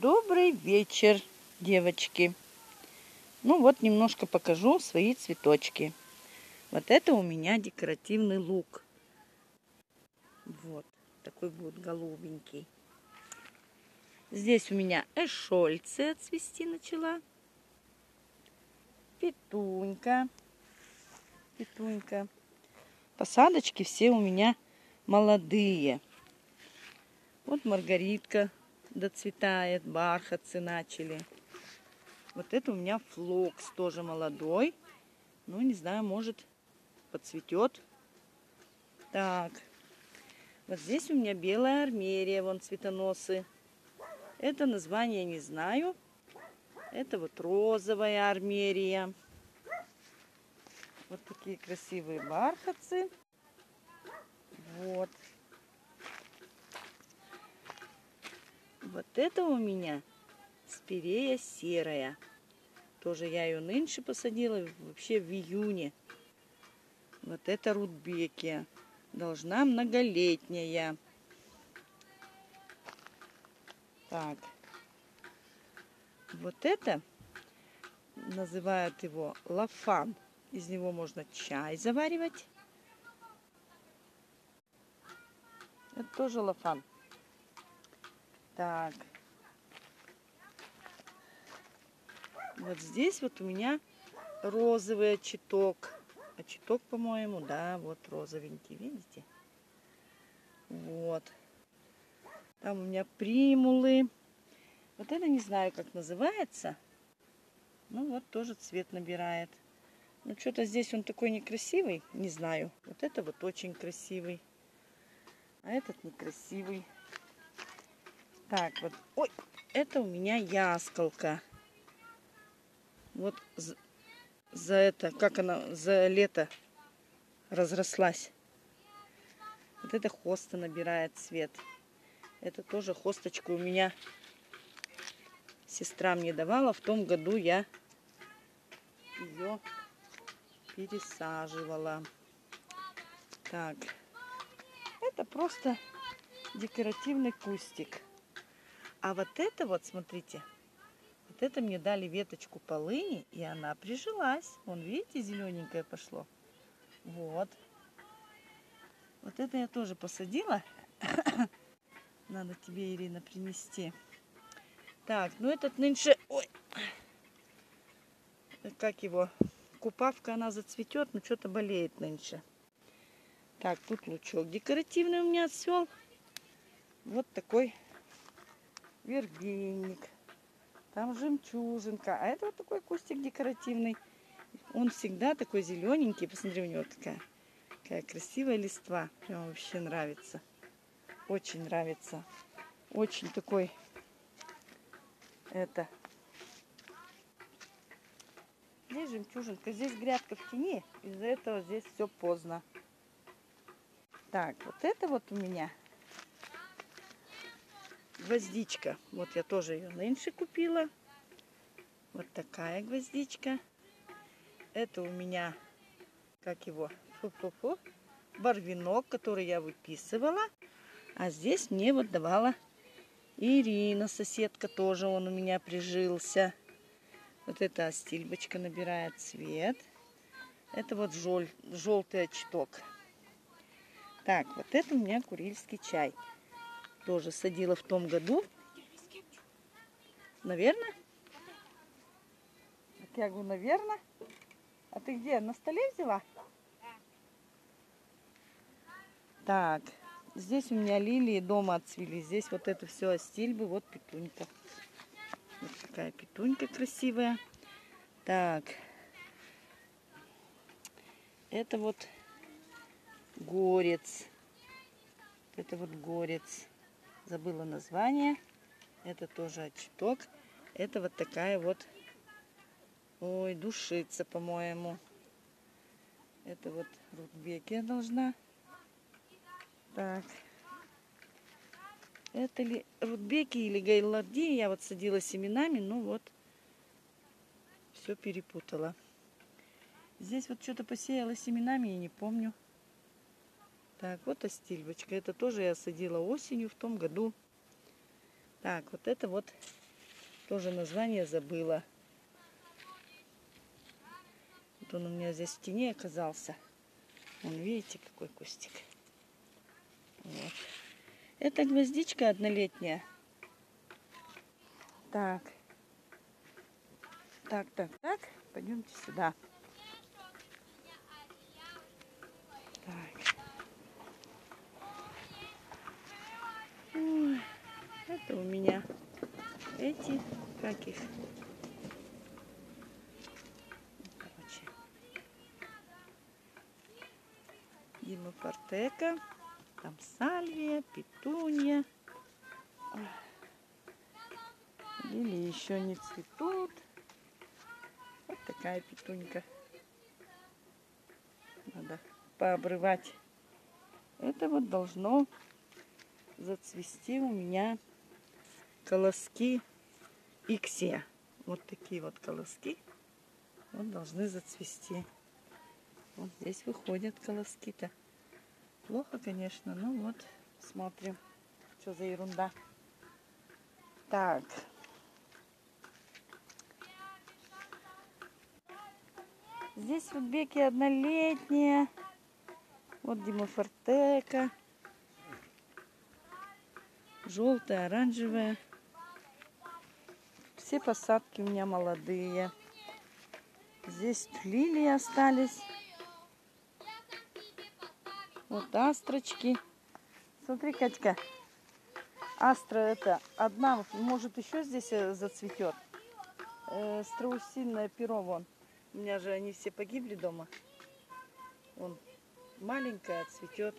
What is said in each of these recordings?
Добрый вечер, девочки. Ну вот немножко покажу свои цветочки. Вот это у меня декоративный лук. Вот, такой будет голубенький. Здесь у меня эшольцы цвести начала. Петунька. Петунька. Посадочки все у меня молодые. Вот маргаритка доцветает, бархатцы начали. Вот это у меня флокс, тоже молодой. Ну, не знаю, может подцветет. Так, вот здесь у меня белая армерия, вон цветоносы. Это название не знаю. Это вот розовая армерия. Вот такие красивые бархатцы. Вот. Вот это у меня спирея серая. Тоже я ее нынче посадила, вообще в июне. Вот это рудбекия. Должна многолетняя. Так. Вот это называют его лафан. Из него можно чай заваривать. Это тоже лафан. Так. Вот здесь вот у меня розовый очиток. Очиток, по-моему, да, вот розовенький, видите? Вот. Там у меня примулы. Вот это не знаю, как называется. Ну вот тоже цвет набирает. Ну что-то здесь он такой некрасивый, не знаю. Вот это вот очень красивый. А этот некрасивый. Так, вот. Ой, это у меня ясколка. Вот за, за это, как она за лето разрослась. Вот это хоста набирает цвет. Это тоже хосточку у меня сестра мне давала. В том году я ее пересаживала. Так, это просто декоративный кустик. А вот это вот, смотрите, вот это мне дали веточку полыни, и она прижилась. Вон, видите, зелененькое пошло. Вот. Вот это я тоже посадила. Надо тебе, Ирина, принести. Так, ну этот нынче... Ой, как его? Купавка, она зацветет, но что-то болеет нынче. Так, тут лучок декоративный у меня отцвел. Вот такой вербейник. Там жемчужинка. А это вот такой кустик декоративный. Он всегда такой зелененький. Посмотри, у него такая, такая красивая листва. Прям вообще нравится. Очень нравится. Очень такой это. Здесь жемчужинка. Здесь грядка в тени. Из-за этого здесь все поздно. Так, вот это вот у меня гвоздичка. Вот я тоже ее нынче купила. Вот такая гвоздичка. Это у меня, как его, фу-фу-фу, барвинок, который я выписывала. А здесь мне вот давала Ирина, соседка, тоже он у меня прижился. Вот эта астильбочка набирает цвет. Это вот жел, желтый очток. Так, вот это у меня курильский чай. Тоже садила в том году. Наверное? Я говорю, наверное. А ты где, на столе взяла? Так, здесь у меня лилии дома отцвели. Здесь вот это все астильбы, вот петунька. Вот такая петунька красивая. Так, это вот горец. Это вот горец забыла название. Это тоже очток. Это вот такая вот, ой, душица, по-моему. Это вот рудбекия должна. Так. Это ли рудбеки или гайларди, я вот садила семенами, ну вот, все перепутала. Здесь вот что-то посеяла семенами, я не помню. Так, вот астильбочка. Это тоже я садила осенью в том году. Так, вот это вот Тоже название забыла. Вот он у меня здесь в тени оказался. Вон, видите, какой кустик. Вот. Это гвоздичка однолетняя. Так. Так, так, так. Пойдемте сюда. Так. Ой, это у меня их? Короче. Дима Фортека. Там сальвия, петунья. Или еще не цветут. Вот такая петунька. Надо пообрывать. Это вот должно зацвести у меня колоски иксе. Вот такие вот колоски вот должны зацвести. Вот здесь выходят колоски-то. Плохо, конечно, но вот смотрим, что за ерунда. Так. Здесь вот беки однолетние. Вот Димофортека. Желтая, оранжевая. Все посадки у меня молодые. Здесь лилии остались. Вот астрочки. Смотри, Катька. Астра это одна, может еще здесь э, зацветет. Э, страусиное перо вон. У меня же они все погибли дома. Вон маленькая цветет.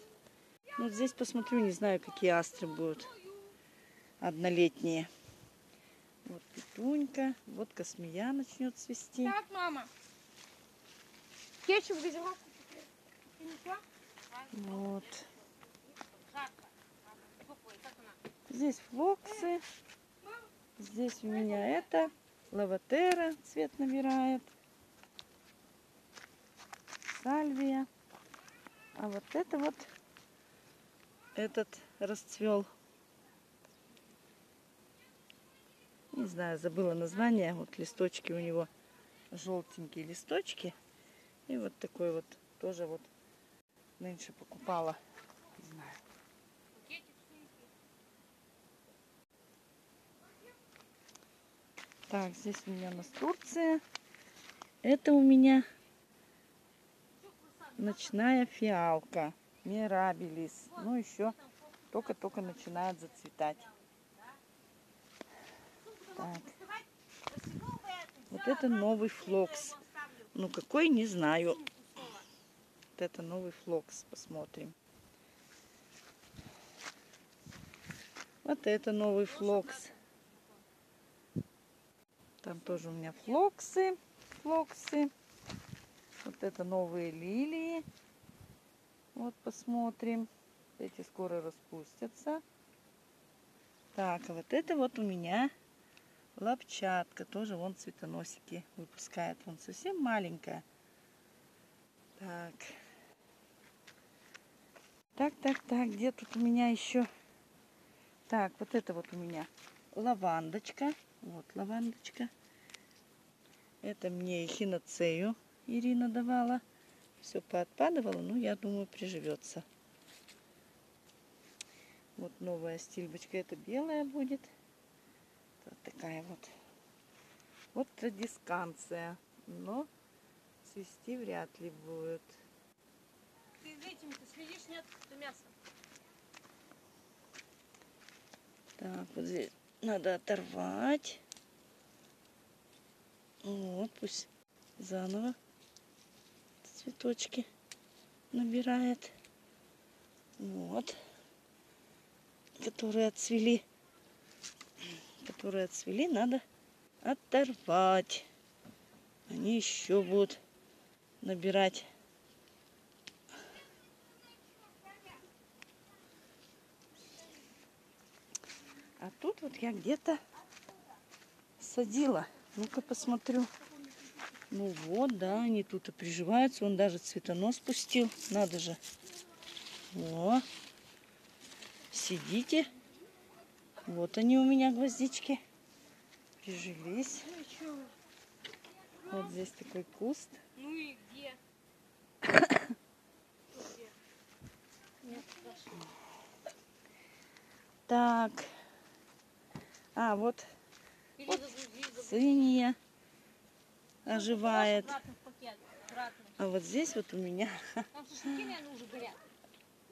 Ну, здесь посмотрю, не знаю, какие астры будут. Однолетние. Вот петунька. Вот космея начнет цвести. Так, мама. Кетчуп, газировку? Вот. Здесь флоксы. Здесь у меня это лаватера цвет набирает. Сальвия. А вот это вот этот расцвел. Не знаю, забыла название. Вот листочки у него желтенькие листочки. И вот такой вот тоже вот нынче покупала. Не знаю. Так, здесь у меня настурция. Это у меня ночная фиалка. Мирабелис. Ну, еще только-только начинает зацветать. Так. Вот это новый флокс. Ну, какой, не знаю. Вот это новый флокс. Посмотрим. Вот это новый флокс. Там тоже у меня флоксы. Флоксы. Вот это новые лилии. Вот посмотрим. Эти скоро распустятся. Так, вот это вот у меня лапчатка. Тоже вон цветоносики выпускает. Вон совсем маленькая. Так. Так, так, так. Где тут у меня еще? Так, вот это вот у меня лавандочка. Вот лавандочка. Это мне хиноцею Ирина давала. Все поотпадывало, но я думаю приживется. Вот новая стильбочка. Это белая будет. Такая вот. Вот традисканция. Но цвести вряд ли будет. Ты за этим-то следишь, нет? Это мясо. Так, вот здесь надо оторвать. Вот, пусть заново цветочки набирает. Вот. Которые отцвели. Которые отцвели, надо оторвать. Они еще будут набирать. А тут вот я где-то садила. Ну-ка посмотрю. Ну вот, да, они тут и приживаются. Он даже цветонос пустил. Надо же. О, сидите. Вот они у меня гвоздички. прижились. Ну? Вот здесь такой куст. Ну и где? Нет. Так. А, вот Вот свинья Положи оживает. А вот здесь вот у меня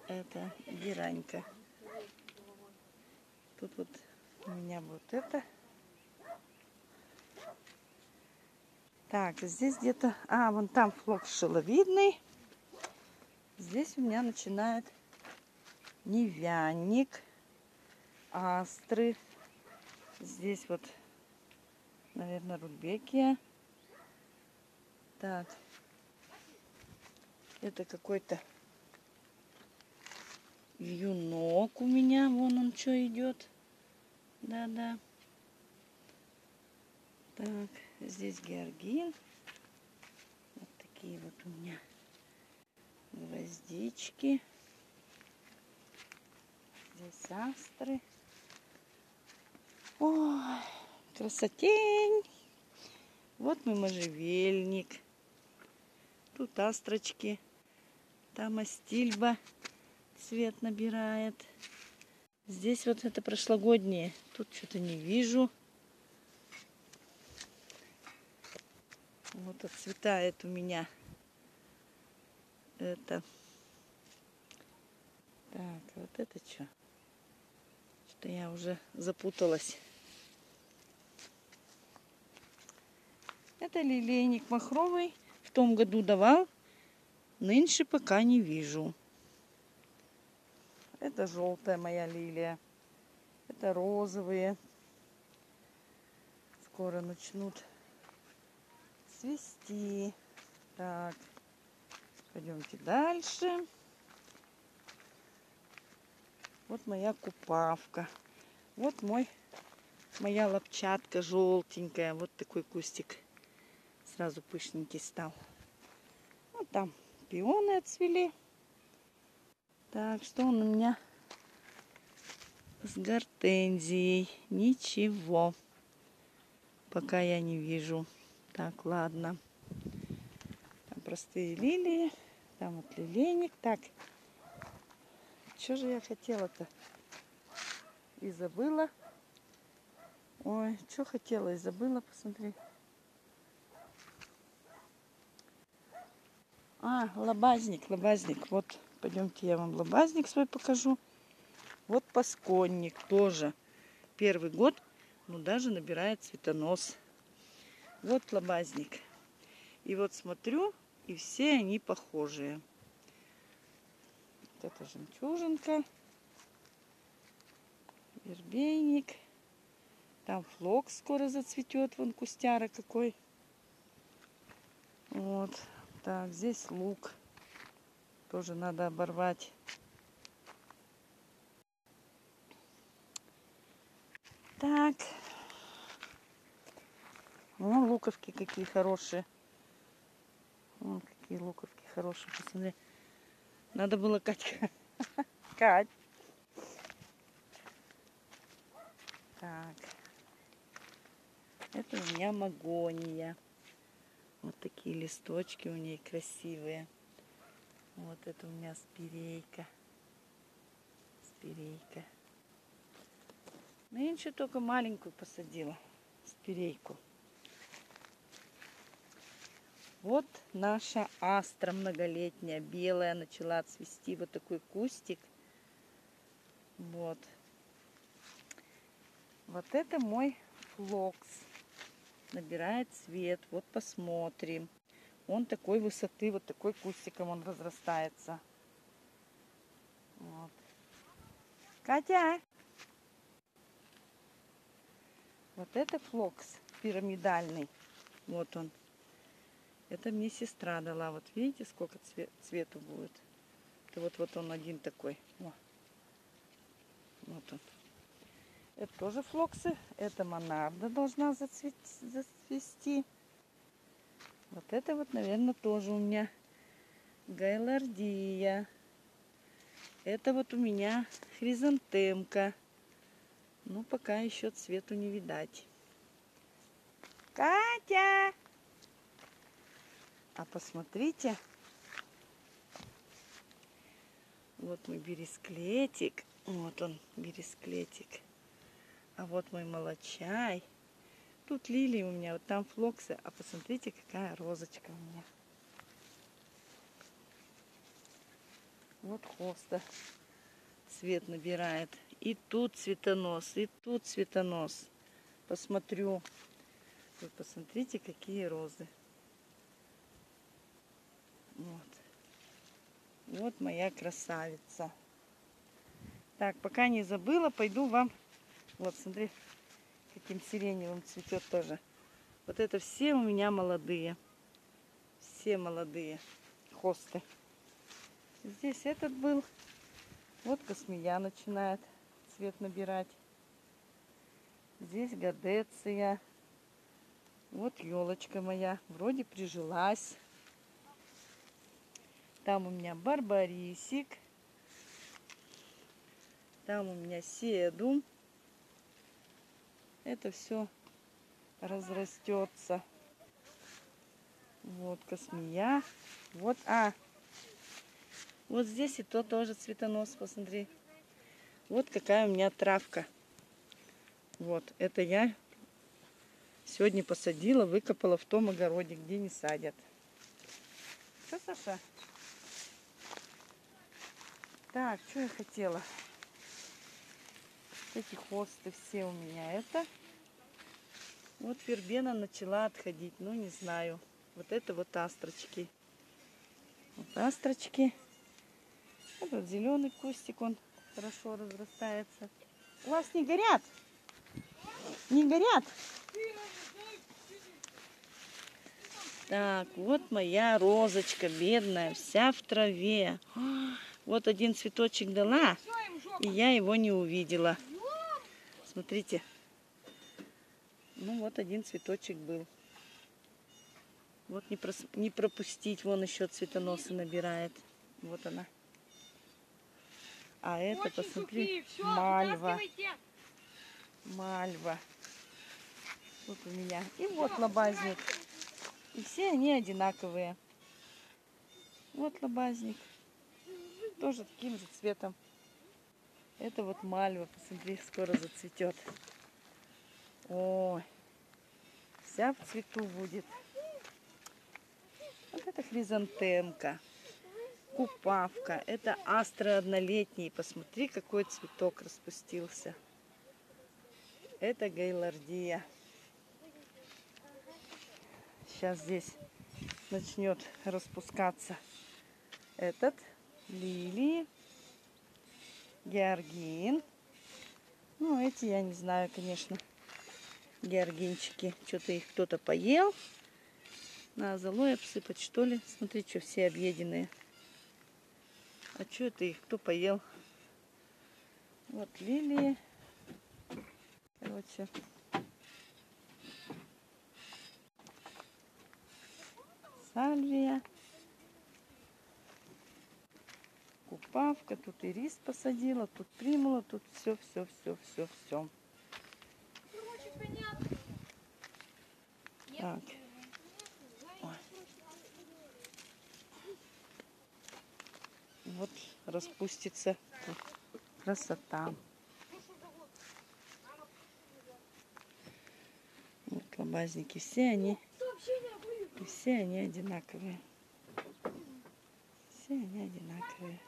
это геранька. Тут вот у меня вот это. Так, здесь где-то... А, вон там флокс шеловидный. Здесь у меня начинает невянник, астры. Здесь вот, наверное, рудбекия. Так. Это какой-то юнок у меня. Вон он что идет. Да-да. Так, здесь георгин. Вот такие вот у меня гвоздички. Здесь астры. Ой, красотень. Вот мой можжевельник. Тут астрочки. Там астильба цвет набирает. Здесь вот это прошлогоднее. Тут что-то не вижу. Вот отцветает у меня это. Так, вот это что? Что я уже запуталась. Это лилейник махровый. В том году давал. Нынче пока не вижу. Это желтая моя лилия. Это розовые. Скоро начнут цвести. Так, пойдемте дальше. Вот моя купавка. Вот мой, моя лапчатка желтенькая. Вот такой кустик. Сразу пышненький стал. Вот там пионы отцвели. Так, что он у меня с гортензией? Ничего. Пока я не вижу. Так, ладно. Там простые лилии. Там вот лилейник. Так, что же я хотела-то? И забыла. Ой, что хотела и забыла, посмотри. А, лобазник, лобазник. Вот, пойдемте я вам лобазник свой покажу. Вот пасконник тоже. Первый год, но даже набирает цветонос. Вот лобазник. И вот смотрю, и все они похожие. Вот это жемчужинка. Вербейник. Там флок скоро зацветет. Вон кустяра какой. Вот. Так, здесь лук. Тоже надо оборвать. Так. Вон луковки какие хорошие. Вон какие луковки хорошие. Посмотри. Надо было Катька. Кать. Так. Это у меня магония. Вот такие листочки у ней красивые. Вот это у меня спирейка. Спирейка. Нынче только маленькую посадила. Спирейку. Вот наша астра многолетняя, белая, начала цвести. Вот такой кустик. Вот. Вот это мой флокс. Набирает цвет. Вот посмотрим. Он такой высоты, вот такой кустиком он разрастается. Вот. Катя! Вот это флокс пирамидальный. Вот он. Это мне сестра дала. Вот видите, сколько цве- цвету будет. Это вот, вот он один такой. Во. Вот он. Это тоже флоксы. Это монарда должна зацвести. Вот это вот, наверное, тоже у меня гайлардия. Это вот у меня хризантемка. Ну, пока еще цвету не видать. Катя! А посмотрите. Вот мой бересклетик. Вот он, бересклетик. А вот мой молочай. Тут лилии у меня, вот там флоксы. А посмотрите, какая розочка у меня. Вот хоста цвет набирает. И тут цветонос, и тут цветонос. Посмотрю. Вы посмотрите, какие розы. Вот. Вот моя красавица. Так, пока не забыла, пойду вам... Вот, смотри, каким сиреневым цветет тоже. Вот это все у меня молодые. Все молодые хосты. Здесь этот был. Вот космея начинает цвет набирать. Здесь гадеция. Вот елочка моя. Вроде прижилась. Там у меня барбарисик. Там у меня седум. Это все разрастется. Вот космея. Вот, а, вот здесь и то тоже цветонос, посмотри. Вот какая у меня травка. Вот, это я сегодня посадила, выкопала в том огороде, где не садят. Что, Саша? Так, что я хотела? Эти хосты все у меня. Это вот вербена начала отходить. Ну, не знаю. Вот это вот астрочки. Вот астрочки. Этот зеленый кустик, он хорошо разрастается. У вас не горят? Не горят? Так, вот моя розочка бедная, вся в траве. Вот один цветочек дала, и я его не увидела. Смотрите. Ну вот один цветочек был. Вот не, прос... не пропустить, вон еще цветоносы набирает. Вот она. А это, Очень посмотри, сухие. Всё, мальва. Мальва. Вот у меня. И вот лобазник. И все они одинаковые. Вот лобазник. Тоже таким же цветом. Это вот мальва. Посмотри, скоро зацветет. Ой. Вся в цвету будет. Вот это хризантемка. Купавка. Это астры однолетний. Посмотри, какой цветок распустился. Это гейлардия. Сейчас здесь начнет распускаться этот лилии, георгин. Ну, эти я не знаю, конечно, георгинчики. Что-то их кто-то поел. На золой обсыпать, что ли? Смотри, что все объеденные. А что это их? Кто поел? Вот лилии. Короче. Сальвия. Купавка. Тут и рис посадила, тут примула, тут все, все, все, все, все. Короче, понятно. Так. Вот распустится. Красота. Вот лобазники. Все они, все они одинаковые. Все они одинаковые.